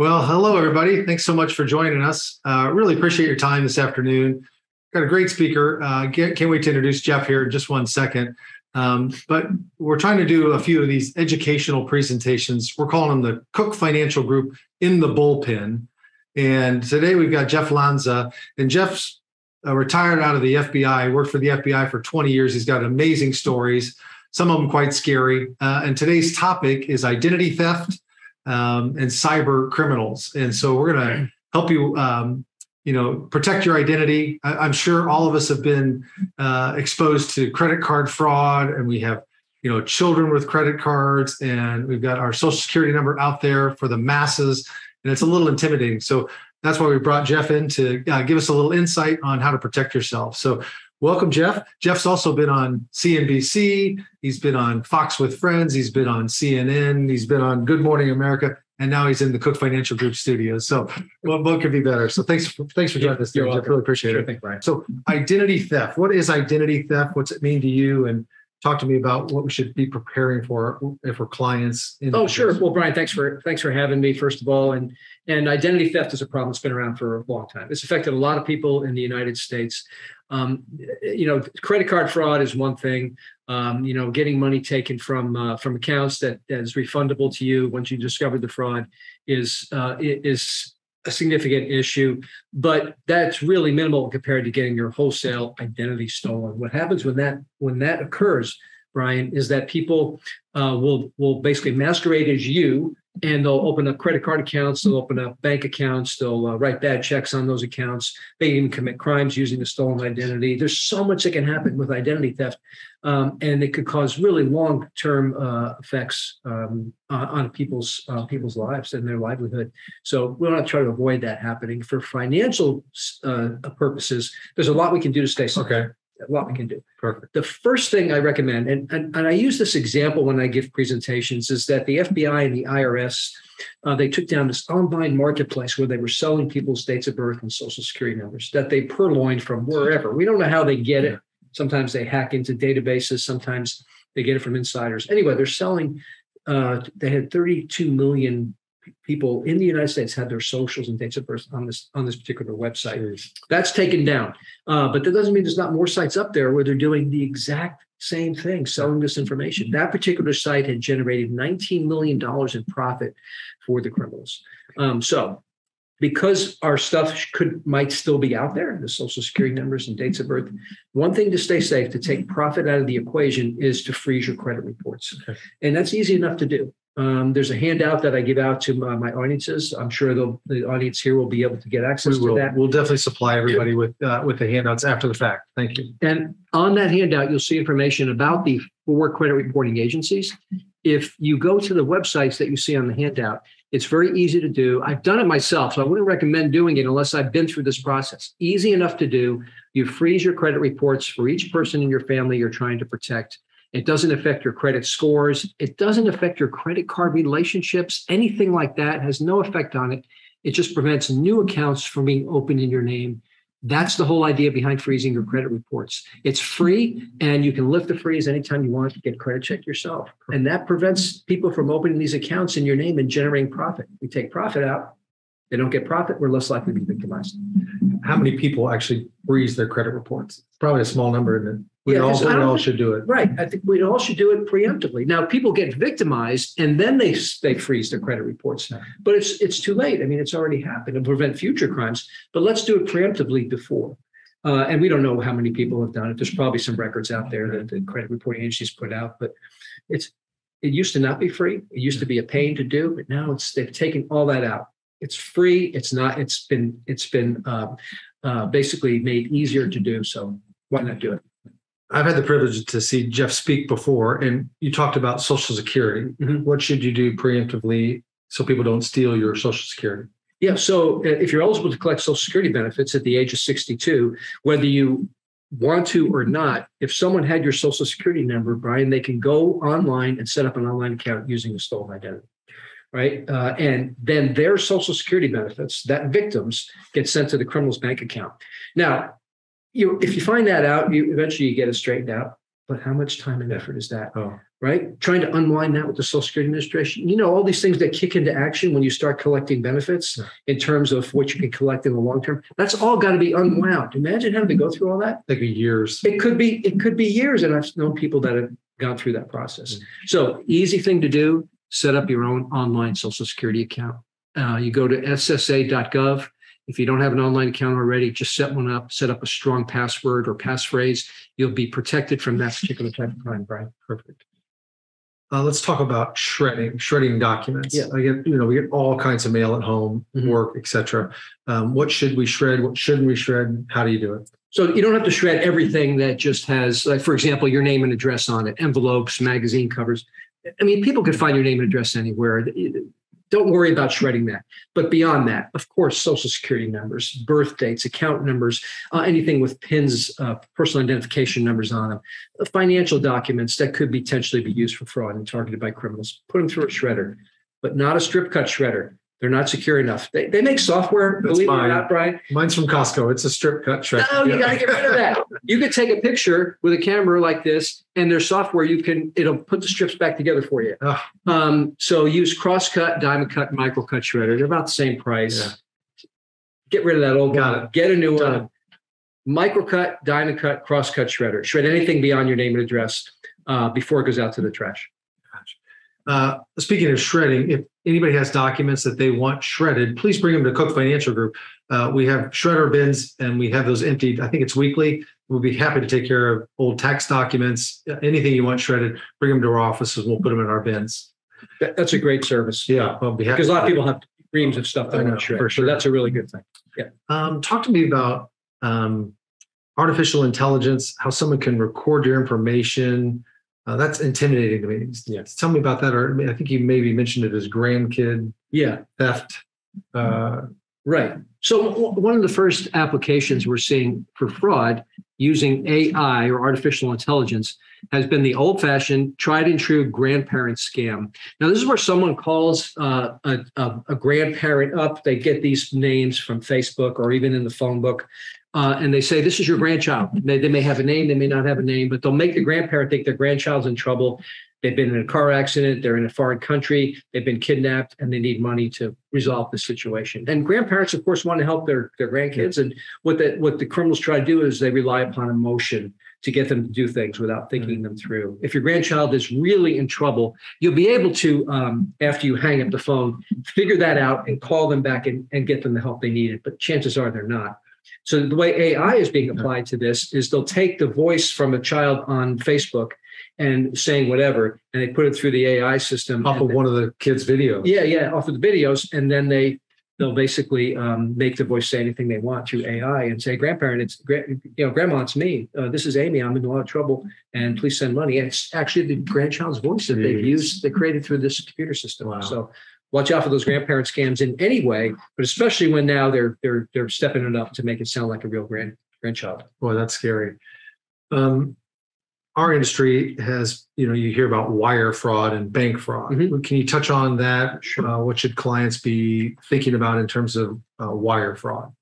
Well, hello, everybody. Thanks so much for joining us. Uh, really appreciate your time this afternoon. Got a great speaker. Uh, can't, wait to introduce Jeff here in just one second. Um, but we're trying to do a few of these educational presentations. We're calling them the Cooke Financial Group in the bullpen. And today we've got Jeff Lanza, and Jeff's uh, retired out of the FBI, worked for the FBI for 20 years. He's got amazing stories, some of them quite scary. Uh, and today's topic is identity theft um, and cyber criminals. And so we're going to help you, um, you know, protect your identity. I, am sure all of us have been uh, exposed to credit card fraud, and we have, you know, children with credit cards, and we've got our social security number out there for the masses, and it's a little intimidating. So that's why we brought Jeff in to uh, give us a little insight on how to protect yourself. So welcome, Jeff. Jeff's also been on CNBC. He's been on Fox with Friends. He's been on CNN. He's been on Good Morning America. And now he's in the Cooke Financial Group studios. So what, what could be better? So thanks for, thanks for joining us, Jeff. Really appreciate sure, it. Thank Brian. So identity theft. What is identity theft? What's it mean to you? And talk to me about what we should be preparing for if we're clients. oh, sure. Well, Brian, thanks for thanks for having me. First of all, and and identity theft is a problem that's been around for a long time. It's affected a lot of people in the United States. Um, you know, credit card fraud is one thing. Um, you know, getting money taken from uh, from accounts that, that is refundable to you once you discover the fraud is uh, is a significant issue, but that's really minimal compared to getting your wholesale identity stolen. What happens when that when that occurs, Brian, is that people uh, will will basically masquerade as you and they'll open up credit card accounts, they'll open up bank accounts, they'll uh, write bad checks on those accounts. They even commit crimes using the stolen identity. There's so much that can happen with identity theft, um, and it could cause really long-term uh, effects um, on, people's uh, people's lives and their livelihood. So we want to try to avoid that happening. For financial uh, purposes, there's a lot we can do to stay safe. Okay a lot we can do. Perfect. The first thing I recommend, and, and, and I use this example when I give presentations, is that the FBI and the IRS, uh, they took down this online marketplace where they were selling people's dates of birth and social security numbers that they purloined from wherever. We don't know how they get it. Sometimes they hack into databases. Sometimes they get it from insiders. Anyway, they're selling. Uh, they had 32 million people in the United States had their socials and dates of birth on this on this particular website. Jeez. That's taken down, uh, but that doesn't mean there's not more sites up there where they're doing the exact same thing, selling this information. That particular site had generated 19 million dollars in profit for the criminals. Um, so. Because our stuff could might still be out there, the social security numbers and dates of birth. One thing to stay safe, to take profit out of the equation, is to freeze your credit reports, okay. and that's easy enough to do. Um, there's a handout that I give out to my, my audiences. I'm sure the audience here will be able to get access we will. to that. We'll definitely supply everybody with uh, with the handouts after the fact. Thank you. And on that handout, you'll see information about the four credit reporting agencies. If you go to the websites that you see on the handout, it's very easy to do. I've done it myself, so I wouldn't recommend doing it unless I've been through this process. Easy enough to do. You freeze your credit reports for each person in your family you're trying to protect it doesn't affect your credit scores. It doesn't affect your credit card relationships. Anything like that has no effect on it. It just prevents new accounts from being opened in your name. That's the whole idea behind freezing your credit reports. It's free and you can lift the freeze anytime you want to get credit checked yourself. And that prevents people from opening these accounts in your name and generating profit. We take profit out, they don't get profit, we're less likely to be victimized. How many people actually freeze their credit reports? Probably a small number, isn't it? We yeah, all, we all should do it. Right. I think we all should do it preemptively. Now, people get victimized and then they they freeze their credit reports. But it's it's too late. I mean, it's already happened to prevent future crimes. But let's do it preemptively before. Uh, and we don't know how many people have done it. There's probably some records out there that the credit reporting agencies put out, but it's it used to not be free. It used to be a pain to do, but now it's they've taken all that out. It's free. It's not. It's been it's been uh, uh, basically made easier to do. So why not do it? I've had the privilege to see Jeff speak before, and you talked about Social Security. Mm-hmm. What should you do preemptively so people don't steal your Social Security? Yeah. So uh, if you're eligible to collect Social Security benefits at the age of 62, whether you want to or not, if someone had your Social Security number, Brian, they can go online and set up an online account using a stolen identity. Right. Uh, and then their Social Security benefits, that victims, get sent to the criminal's bank account. Now, you if you find that out, you eventually you get it straightened out. But how much time and effort is that? Oh, Right? Trying to unwind that with the Social Security Administration. You know, all these things that kick into action when you start collecting benefits Yeah. in terms of what you can collect in the long term. That's all got to be unwound. Imagine having to go through all that. like years. It could be, it could be years. And I've known people that have gone through that process. Mm. So easy thing to do, set up your own online social security account. Uh, you go to ssa.gov. If you don't have an online account already, just set one up, set up a strong password or passphrase. You'll be protected from that particular type of crime, Brian. Perfect. Uh, let's talk about shredding, shredding documents. Yeah. I get, you know, we get all kinds of mail at home, Mhm. work, etc. Um, what should we shred? What shouldn't we shred? How do you do it? So you don't have to shred everything that just has, like, for example, your name and address on it, envelopes, magazine covers. I mean, people can find your name and address anywhere. Don't worry about shredding that. But beyond that, of course, social security numbers, birth dates, account numbers, uh, anything with PINs, uh, personal identification numbers on them, uh, financial documents that could potentially be used for fraud and targeted by criminals. Put them through a shredder, but not a strip cut shredder. They're not secure enough. They, they make software, That's believe it or not, Brian, Mine's from Costco. It's a strip cut shred. no, you Yeah. got to get rid of that. You could take a picture with a camera like this, and there's software you can. It'll put the strips back together for you. Ugh. Um, so use crosscut, diamond cut, micro cut shredder. They're about the same price. Yeah. Get rid of that old Got one. it. Get a new Done. one. Micro cut, diamond cut, cross cut shredder. Shred anything beyond your name and address uh, before it goes out to the trash. Uh, speaking of shredding, if anybody has documents that they want shredded, please bring them to Cooke Financial Group. Uh, we have shredder bins and we have those emptied. I think it's weekly. We'll be happy to take care of old tax documents, anything you want shredded. Bring them to our offices. We'll put them in our bins. That- that's a great service. Yeah, be happy. Because a lot of people have reams of stuff I they know, want to shred. for So sure. that's a really good thing. Um, talk to me about um, artificial intelligence, how someone can record your information. Uh, that's intimidating to me. Yes. Tell me about that. Or I, I think you maybe mentioned it as grandkid Yeah. theft. Uh, Right. So one of the first applications we're seeing for fraud using AI or artificial intelligence has been the old-fashioned, tried and true grandparent scam. Now, this is where someone calls uh, a, a, a grandparent up. They get these names from Facebook or even in the phone book, uh, and they say, "This is your grandchild." They, they may have a name, they may not have a name, but they'll make the grandparent think their grandchild's in trouble. They've been in a car accident, they're in a foreign country, they've been kidnapped, and they need money to resolve the situation. And grandparents, of course, want to help their, their grandkids. And what the, what the criminals try to do is they rely upon emotion to get them to do things without thinking them through. If your grandchild is really in trouble, you'll be able to, um, after you hang up the phone, figure that out and call them back and, and get them the help they needed. But chances are they're not. So the way AI is being applied to this is they'll take the voice from a child on Facebook and saying whatever, and they put it through the AI system. off of one of the kids' videos. yeah, yeah, off of the videos, and then they they'll basically um, make the voice say anything they want through AI and say, "Grandparent, it's you know, Grandma, it's me. Uh, this is Amy. I'm in a lot of trouble, and please send money." And it's actually the grandchild's voice that they've used, they created through this computer system. Wow. So watch out for those grandparent scams in any way, but especially when now they're they're they're stepping it up to make it sound like a real grand grandchild. Boy, that's scary. Um, our industry has, you know, you hear about wire fraud and bank fraud. Mhm. Can you touch on that? Sure. Uh, what should clients be thinking about in terms of uh, wire fraud?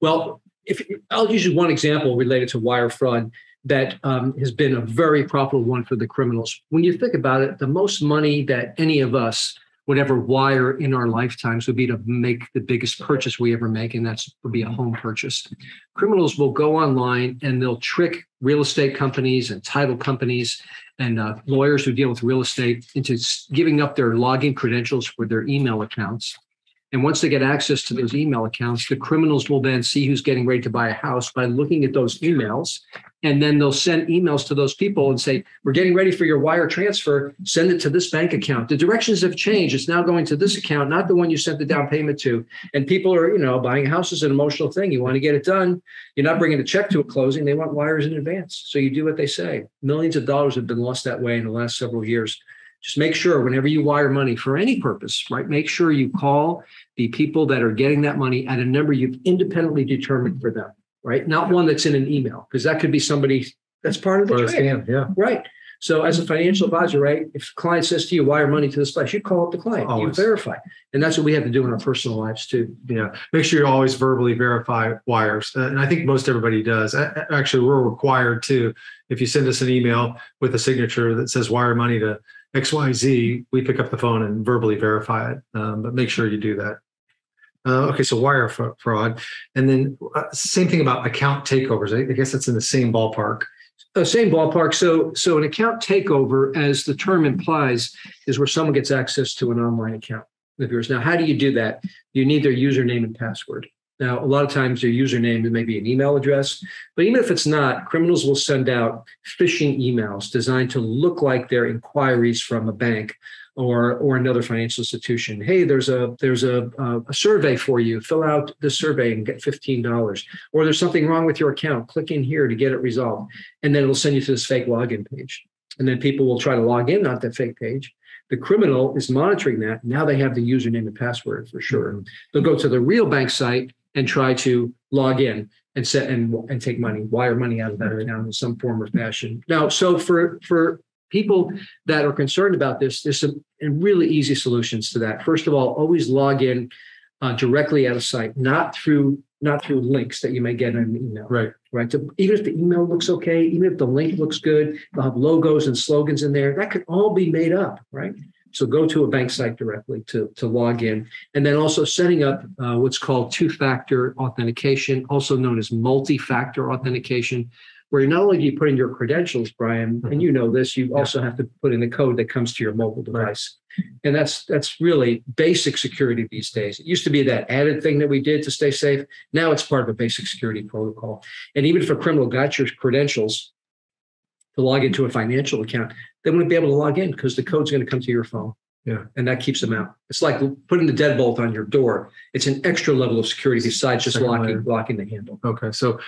Well, if I'll use you one example related to wire fraud that um, has been a very profitable one for the criminals. When you think about it, the most money that any of us would ever wire in our lifetimes would be to make the biggest purchase we ever make, and that's would be a home purchase. Criminals will go online and they'll trick real estate companies and title companies and uh, lawyers who deal with real estate into giving up their login credentials for their email accounts. And once they get access to those email accounts, the criminals will then see who's getting ready to buy a house by looking at those emails. And then they'll send emails to those people and say, We're getting ready for your wire transfer. Send it to this bank account. The directions have changed. It's now going to this account, not the one you sent the down payment to. And people are, you know, buying a house is an emotional thing. You want to get it done. You're not bringing a check to a closing. They want wires in advance. So you do what they say. Millions of dollars have been lost that way in the last several years. Just make sure whenever you wire money for any purpose, right? Make sure you call the people that are getting that money at a number you've independently determined for them, right? Not one that's in an email, because that could be somebody that's part of the trade, scam, yeah. right? So as a financial advisor, right, if a client says to you, wire money to this place, you call up the client, you Always. verify. And that's what we have to do in our personal lives too. Yeah, make sure you always verbally verify wires, Uh, and I think most everybody does. Actually, we're required to. If you send us an email with a signature that says "wire money to X Y Z," we pick up the phone and verbally verify it. Um, but make sure you do that. Uh, okay, so wire fra- fraud, and then uh, same thing about account takeovers. I, I guess that's in the same ballpark. Uh, same ballpark. So, so an account takeover, as the term implies, is where someone gets access to an online account of yours. Now, how do you do that? You need their username and password. Now, a lot of times their username may be an email address, but even if it's not, criminals will send out phishing emails designed to look like they're inquiries from a bank or or another financial institution. Hey, there's a there's a a, a survey for you. Fill out the survey and get fifteen dollars. Or there's something wrong with your account. Click in here to get it resolved, and then it'll send you to this fake login page. And then people will try to log in on that fake page. The criminal is monitoring that. Now they have the username and password for sure. Mm-hmm. They'll go to the real bank site and try to log in and set and and take money, wire money out of that account in some form or fashion. Now, so for for people that are concerned about this, there's some really easy solutions to that. First of all, always log in uh, directly at a site, not through not through links that you may get in an email. Right. Right. So even if the email looks okay, even if the link looks good, they'll have logos and slogans in there. That could all be made up. Right. So go to a bank site directly to, to log in. And then also setting up uh, what's called two factor authentication, also known as multi factor authentication, where not only do you put in your credentials, Brian, and you know this, you Yeah. also have to put in the code that comes to your mobile device. And that's that's really basic security these days. It used to be that added thing that we did to stay safe. Now it's part of a basic security protocol. And even if a criminal got your credentials to log into a financial account, they wouldn't be able to log in because the code's going to come to your phone. Yeah. And that keeps them out. It's like putting the deadbolt on your door. It's an extra level of security besides just locking layer. locking the handle. Okay, so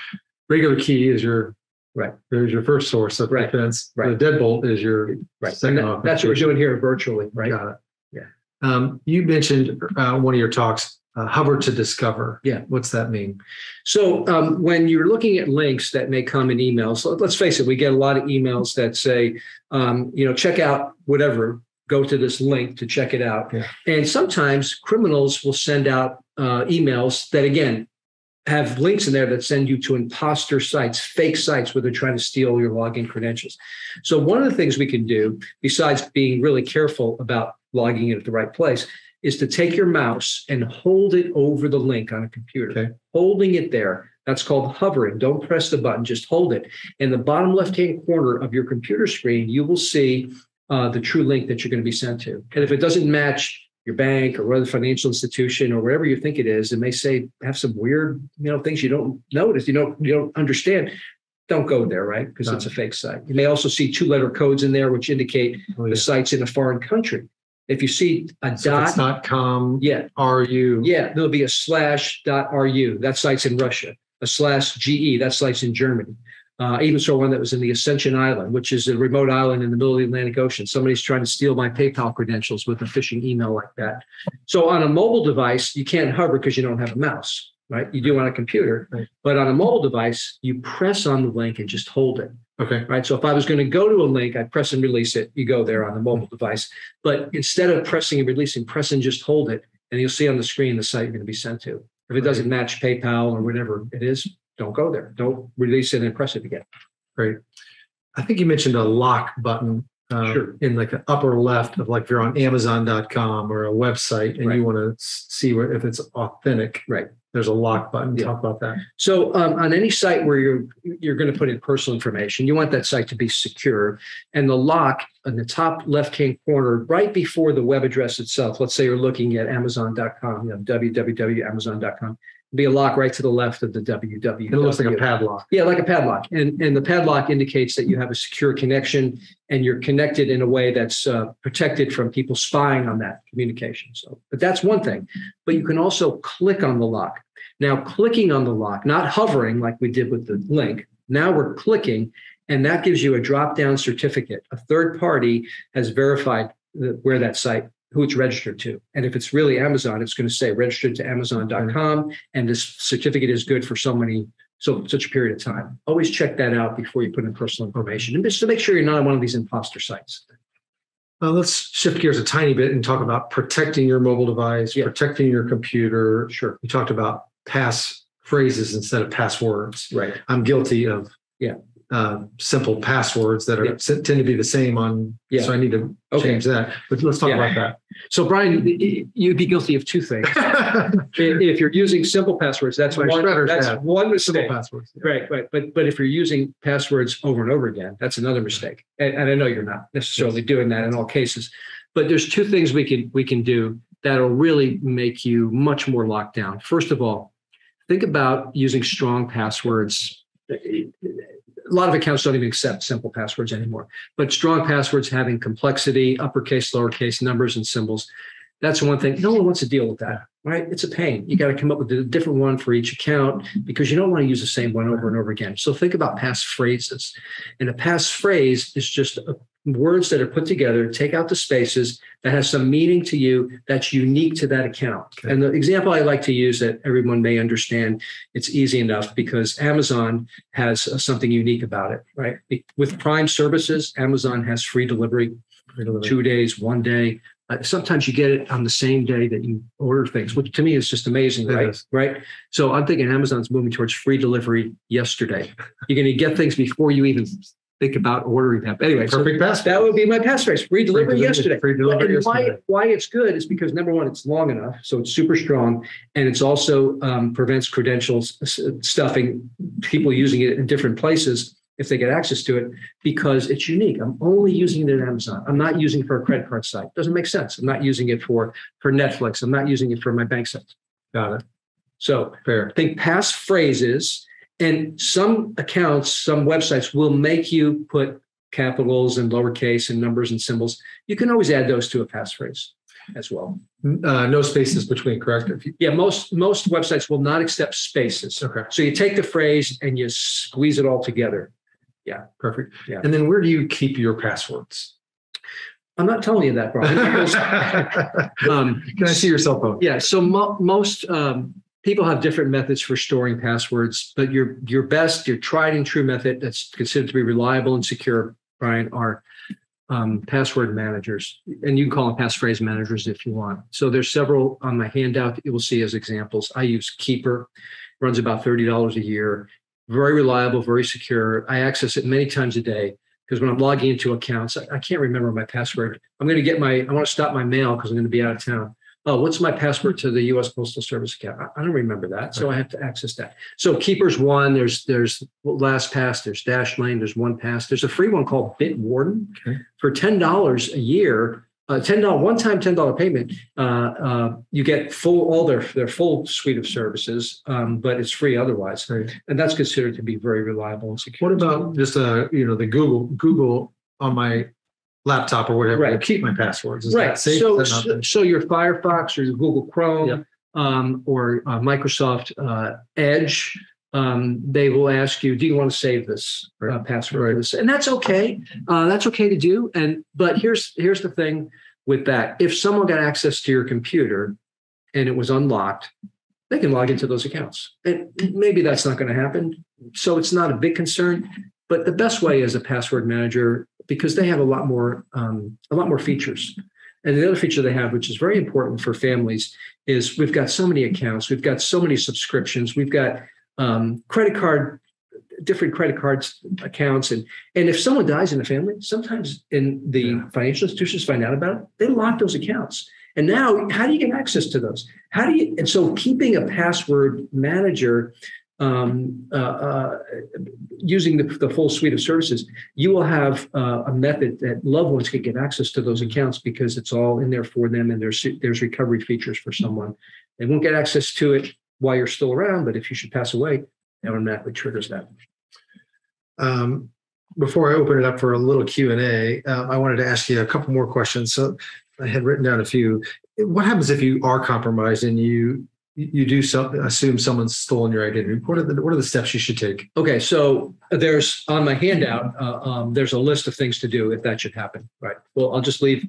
regular key is your Right. There's your first source of Right. defense. Right. The deadbolt is your Right. Second that- that's what we're doing here virtually, right? Got it. Yeah. Um, you mentioned uh, one of your talks, uh, hover to discover. Yeah. What's that mean? So um, when you're looking at links that may come in emails, let's face it, we get a lot of emails that say, um, you know, check out whatever, go to this link to check it out. Yeah. And sometimes criminals will send out uh, emails that, again, have links in there that send you to imposter sites, fake sites where they're trying to steal your login credentials. So one of the things we can do, besides being really careful about logging in at the right place, is to take your mouse and hold it over the link on a computer. Okay. Holding it there. That's called hovering. Don't press the button, just hold it. In the bottom left hand corner of your computer screen, you will see uh, the true link that you're going to be sent to. And if it doesn't match your bank or other financial institution or wherever you think it is, it may say have some weird, you know, things you don't notice, you don't you don't understand. Don't go there, right? Because No. it's a fake site. You may also see two letter codes in there which indicate Oh, yeah. the site's in a foreign country. If you see a So if dot, it's not com, yeah, RU. yeah, there'll be a slash dot ru. That site's in Russia. A slash ge. That site's in Germany. Uh, even saw one that was in the Ascension Island, which is a remote island in the middle of the Atlantic Ocean. Somebody's trying to steal my PayPal credentials with a phishing email like that. So on a mobile device, you can't hover because you don't have a mouse, right? You do on a computer, Right. but on a mobile device, you press on the link and just hold it Okay. right? So if I was going to go to a link, I press and release it. You go there on the mobile device. But instead of pressing and releasing, press and just hold it. And you'll see on the screen the site you're going to be sent to. If it doesn't match PayPal or whatever it is, don't go there. Don't release it and press it again. Great. I think you mentioned a lock button uh, Sure. in like the upper left of like if you're on Amazon.com or a website and Right. you want to see where, if it's authentic. Right. There's a lock button. Yeah. Talk about that. So um, on any site where you're you're going to put in personal information, you want that site to be secure. And the lock in the top left-hand corner, right before the web address itself. Let's say you're looking at Amazon.com, you know, www.amazon.com. Be a lock right to the left of the www. It looks like a padlock. Yeah, like a padlock. And, and the padlock indicates that you have a secure connection and you're connected in a way that's uh, protected from people spying on that communication. So, but that's one thing. But you can also click on the lock. Now, clicking on the lock, not hovering like we did with the link, now we're clicking, and that gives you a drop down certificate. A third party has verified the, where that site, who it's registered to. And if it's really Amazon, it's going to say registered to Amazon.com and this certificate is good for so many So such a period of time. Always check that out before you put in personal information and just to make sure you're not on one of these imposter sites. Uh, let's shift gears a tiny bit and talk about protecting your mobile device, Yeah. protecting your computer. Sure. We talked about pass phrases instead of passwords. Right. I'm guilty of Yeah. Uh, simple passwords that are Yeah. tend to be the same on. Yeah. So I need to Okay. change that. But let's talk Yeah. about that. So Brian, you'd be guilty of two things. If you're using simple passwords, that's My one, that's bad. one simple mistake. passwords. Right, right. But but if you're using passwords over and over again, that's another mistake. And, and I know you're not necessarily doing that in all cases. But there's two things we can we can do that'll really make you much more locked down. First of all, think about using strong passwords. A lot of accounts don't even accept simple passwords anymore. But strong passwords having complexity, uppercase, lowercase numbers, and symbols. That's one thing. No one wants to deal with that, right? It's a pain. You got to come up with a different one for each account because you don't want to use the same one over and over again. So think about pass phrases. And a pass phrase is just a, words that are put together, take out the spaces, that has some meaning to you that's unique to that account. Okay. And the example I like to use that everyone may understand, it's easy enough because Amazon has uh, something unique about it, right? With Prime services, Amazon has free delivery two days, one day. Uh, sometimes you get it on the same day that you order things, which to me is just amazing, It right? is. Right. So I'm thinking Amazon's moving towards free delivery yesterday. You're going to get things before you even think about ordering them. Anyway, so Perfect pass. that would be my passphrase. Free delivery yesterday. Free delivery And yesterday. why it's good is because number one, it's long enough, so it's super strong, and it's also um, prevents credentials stuffing, people using it in different places if they get access to it, because it's unique. I'm only using it at Amazon. I'm not using it for a credit card site. Doesn't make sense. I'm not using it for for Netflix. I'm not using it for my bank site. Got it. So Fair. think pass phrases and some accounts some websites will make you put capitals and lowercase and numbers and symbols you can always add those to a passphrase as well Uh, no spaces between, correct? You- yeah most most websites will not accept spaces Okay. so you take the phrase and you squeeze it all together Perfect. Yeah. And then where do you keep your passwords? i'm not telling you that Brian, because, Can um, I see your cell phone? Yeah. So mo- most um, people have different methods for storing passwords, but your your best, your tried and true method that's considered to be reliable and secure, Brian, are um, password managers, and you can call them passphrase managers if you want. So there's several on my handout that you will see as examples. I use Keeper, runs about thirty dollars a year, very reliable, very secure. I access it many times a day because when I'm logging into accounts, I, I can't remember my password. I'm going to get my, I want to stop my mail because I'm going to be out of town oh, what's my password to the U.S. Postal Service account? I, I don't remember that, so I have to access that. So Keeper's one. There's there's LastPass. There's Dashlane. There's OnePass. There's a free one called Bitwarden Okay. for ten dollars a year. Uh, ten dollar one time ten dollar payment. Uh, uh, you get full all their their full suite of services, um, but it's free otherwise, Right. and that's considered to be very reliable and secure. What about just uh, you know, the Google Google on my laptop or whatever? Right. to keep my passwords. Is right. that safe? So, not- so your Firefox or your Google Chrome Yeah. um, or uh, Microsoft uh, Edge, um, they will ask you, "Do you want to save this uh, password?" Right. this? And that's okay. Uh, that's okay to do. And but here's here's the thing with that: if someone got access to your computer and it was unlocked, they can log into those accounts. And maybe that's not going to happen. So it's not a big concern. But the best way is a password manager because they have a lot more um, a lot more features. And the other feature they have, which is very important for families, is we've got so many accounts, we've got so many subscriptions, we've got um, credit card, different credit cards accounts, and and if someone dies in the family, sometimes in the Yeah. financial institutions find out about it, they lock those accounts. And now, how do you get access to those? How do you? And so, keeping a password manager um, uh, uh, using the, the full suite of services, you will have uh, a method that loved ones can get access to those accounts because it's all in there for them, and there's there's recovery features for someone. They won't get access to it while you're still around, but if you should pass away, it automatically triggers that. Um, before I open it up for a little Q and A, um, I wanted to ask you a couple more questions. So I had written down a few. What happens if you are compromised and you you do some, assume someone's stolen your identity? What are the what are the steps you should take? Okay, so there's on my handout, uh, um, there's a list of things to do if that should happen. Right. Well, I'll just leave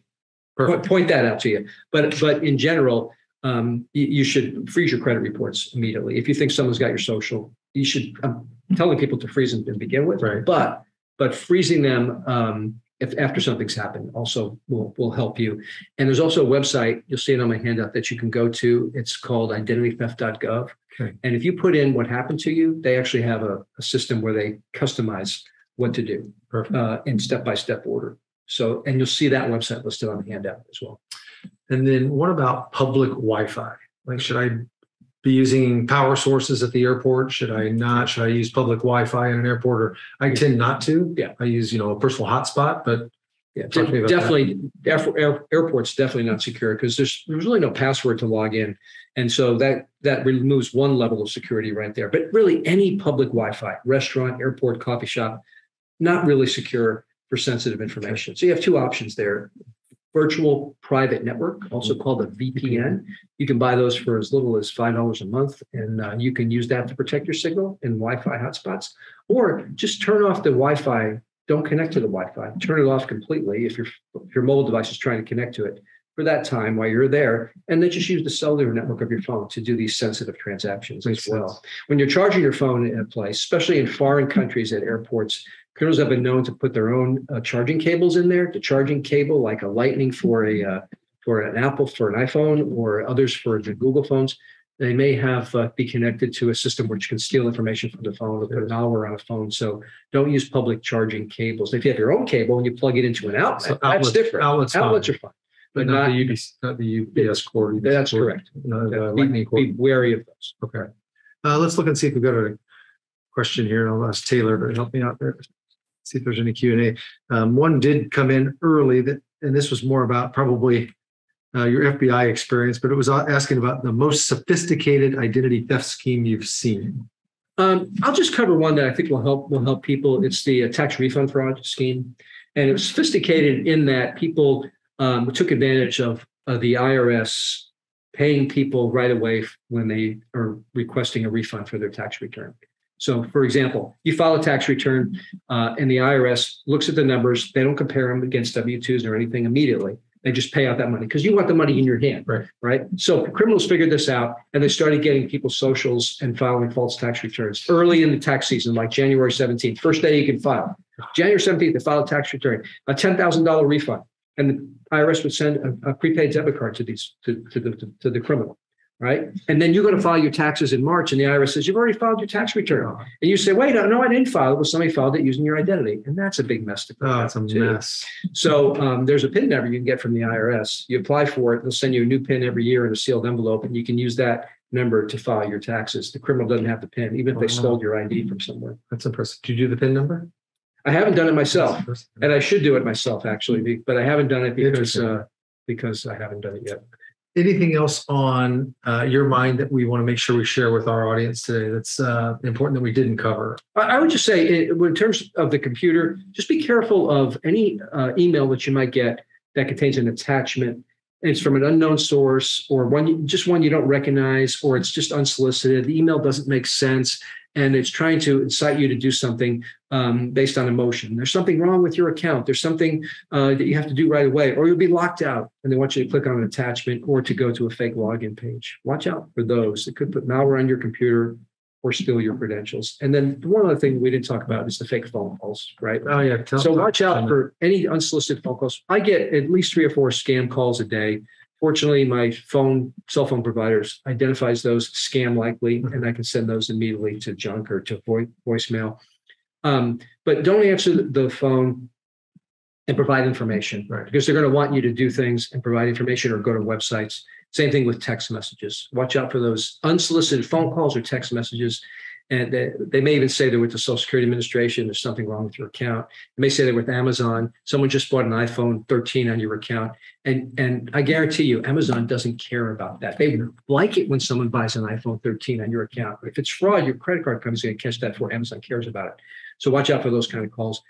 Perfect. point that out to you. But but in general, um, you, you should freeze your credit reports immediately. If you think someone's got your social, you should, I'm telling people to freeze them to begin with. Right. But, but freezing them um, if after something's happened also will, will help you. And there's also a website, you'll see it on my handout that you can go to. It's called identitytheft.gov. Okay. And if you put in what happened to you, they actually have a, a system where they customize what to do uh, in step-by-step order. So, and you'll see that website listed on the handout as well. And then what about public Wi-Fi? Like, should I be using power sources at the airport? Should I not? Should I use public Wi-Fi in an airport? Or I tend not to. Yeah. I use, you know, a personal hotspot, but Yeah, Talk to me about that. definitely. Air, airport's definitely not secure because there's there's really no password to log in, and so that that removes one level of security right there. But really, any public Wi-Fi, restaurant, airport, coffee shop, not really secure for sensitive information. So you have two options there: virtual private network, also called a VPN. You can buy those for as little as five dollars a month, and uh, you can use that to protect your signal in Wi-Fi hotspots, or just turn off the Wi-Fi don't connect to the Wi-Fi. Turn it off completely if your if your mobile device is trying to connect to it for that time while you're there, and then just use the cellular network of your phone to do these sensitive transactions Makes as well. sense. When you're charging your phone in a place, especially in foreign countries at airports, criminals have been known to put their own uh, charging cables in there. The charging cable, like a Lightning for a uh, for an Apple for an iPhone, or others for the Google phones. They may have uh, be connected to a system which can steal information from the phone or put malware on a phone. So don't use public charging cables. If you have your own cable and you plug it into an outlet, So that's different. outlets fine. outlets are fine. but not the USB, not the USB cord. That's correct. No, the Be, lightning cord. be wary of those. Okay. Uh, let's look and see if we've got a question here. I'll ask Taylor to help me out there. See if there's any Q and A. Um, one did come in early that, and this was more about probably uh, your FBI experience, but it was asking about the most sophisticated identity theft scheme you've seen. Um, I'll just cover one that I think will help will help people. It's the uh, tax refund fraud scheme, and it was sophisticated in that people um, took advantage of, of the IRS paying people right away when they are requesting a refund for their tax return. So, for example, you file a tax return, uh, and the IRS looks at the numbers. They don't compare them against W twos or anything immediately. They just pay out that money because you want the money in your hand, Right. Right. So criminals figured this out, and they started getting people's socials and filing false tax returns early in the tax season, like January 17th, first day you can file. January 17th, they file a tax return, a $10,000 refund, and the IRS would send a, a prepaid debit card to these to, to the to, to the criminal, right? And then you're going to file your taxes in March, and the IRS says you've already filed your tax return, and you say, wait, no, I didn't file it. Well, somebody filed it using your identity, and that's a big mess to clean Oh, it's a mess. So um, there's a PIN number you can get from the IRS. You apply for it, they'll send you a new PIN every year in a sealed envelope, and you can use that number to file your taxes. The criminal doesn't have the PIN, even if they stole your ID from somewhere. That's impressive. Do you do the PIN number? I haven't done it myself, and I should do it myself actually, but I haven't done it because uh, because I haven't done it yet. Anything else on uh, your mind that we want to make sure we share with our audience today that's uh, important that we didn't cover? I would just say, in terms of the computer, just be careful of any uh, email that you might get that contains an attachment. It's from an unknown source, or one just one you don't recognize, or it's just unsolicited. The email doesn't make sense, and it's trying to incite you to do something um, based on emotion. There's something wrong with your account. There's something uh, that you have to do right away, or you'll be locked out, and they want you to click on an attachment or to go to a fake login page. Watch out for those. It could put malware on your computer or steal your credentials. And then one other thing we didn't talk about is the fake phone calls, right? Oh, yeah. tell- So watch out for any unsolicited phone calls. I get at least three or four scam calls a day. Fortunately, my phone, cell phone providers identifies those scam likely, and I can send those immediately to junk or to voi- voicemail. Um, but don't answer the- the phone and provide information Right. because they're going to want you to do things and provide information or go to websites. Same thing with text messages. Watch out for those unsolicited phone calls or text messages. And they, they may even say they're with the Social Security Administration. There's something wrong with your account. They may say they're with Amazon. Someone just bought an iPhone 13 on your account. And, and I guarantee you, Amazon doesn't care about that. They like it when someone buys an iPhone 13 on your account. But if it's fraud, your credit card company's going to catch that before Amazon cares about it. So watch out for those kind of calls.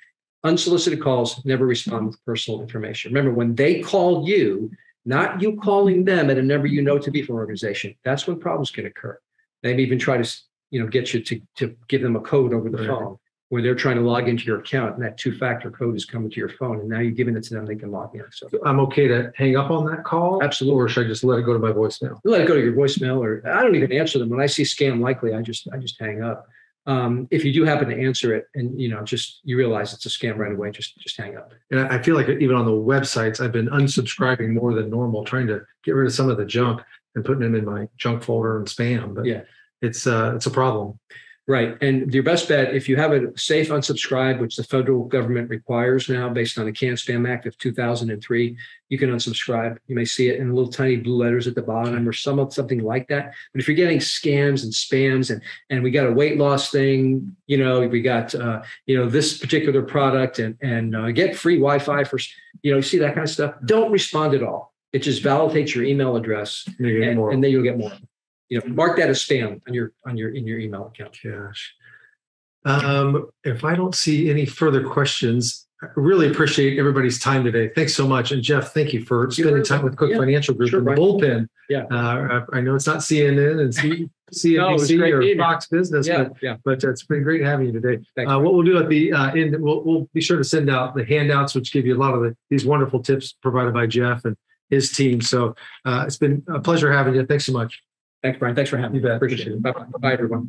Unsolicited calls never respond with personal information. Remember, when they call you, not you calling them at a number you know to be from an organization, that's when problems can occur. They may even try to, you know, get you to, to give them a code over the Right. phone where they're trying to log into your account and that two-factor code is coming to your phone and now you're giving it to them, they can log in. So I'm okay to hang up on that call? Absolutely. Or should I just let it go to my voicemail? let it go to your voicemail or I don't even answer them. When I see scam likely, I just I just hang up. Um, if you do happen to answer it and, you know, just, you realize it's a scam right away, just, just hang up. And I I feel like even on the websites, I've been unsubscribing more than normal, trying to get rid of some of the junk and putting them in my junk folder and spam. But Yeah. It's uh, it's a problem. Right. And your best bet, if you have a safe unsubscribe, which the federal government requires now based on the Can Spam Act of 2003, you can unsubscribe. You may see it in little tiny blue letters at the bottom or some something like that. But if you're getting scams and spams and and we got a weight loss thing, you know, we got uh, you know this particular product and and uh, get free Wi-Fi for you know, you see that kind of stuff. Don't respond at all. It just validates your email address and, more. and then you'll get more. You know, mark that as spam on your on your in your email account. Gosh. Um, if I don't see any further questions, I really appreciate everybody's time today. Thanks so much. And Jeff, thank you for spending very time with Cooke. Yeah. Financial Group Sure, and the bullpen. Yeah. Uh, I I know it's not CNN and C- No, CNBC great or meeting. Fox Business, Yeah, but, yeah. but it's been great having you today. Uh, what we'll do at the uh, end, we'll, we'll be sure to send out the handouts, which give you a lot of the, these wonderful tips provided by Jeff and his team. So uh, it's been a pleasure having you. Thanks so much. Thanks, Brian. Thanks for having me. You bet. Appreciate it. Bye-bye. Bye, everyone.